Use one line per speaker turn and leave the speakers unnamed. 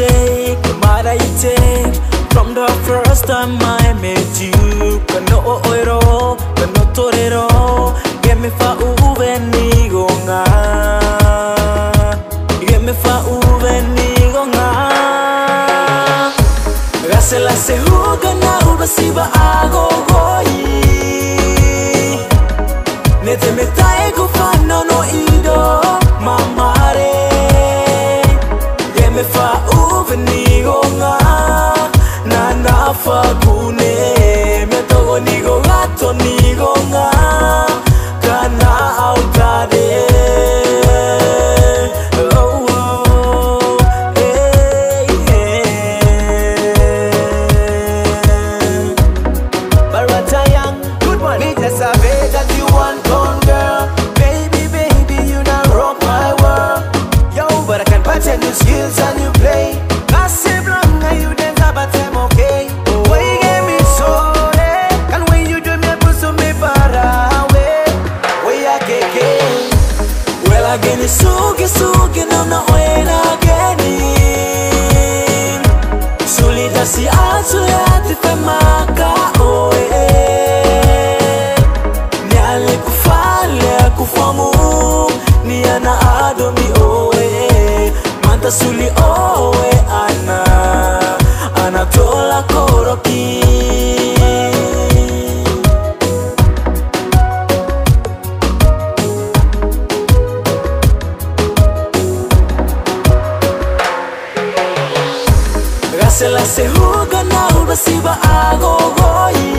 mistake, no matter you take. From the first time I met you Kano oiro, kano torero me fa uve nigo nga. Gemi fa uve nigo nga. Gasela se huga na uba siba ago ah, nafa kune metogo nigo gato nigonga kana autade Oh, oh. Eh, eh.
Barata young, good one. Me just a that you want girl. Baby, baby, you rock my world. Yo, but I can new skills and you play.
nisuge suge naona oera geni. Sulidasi asuleatitemaka oe. Nialekufale niana adomi oe. Mantasuli oe. Gasela se huga na ubasiba agogoi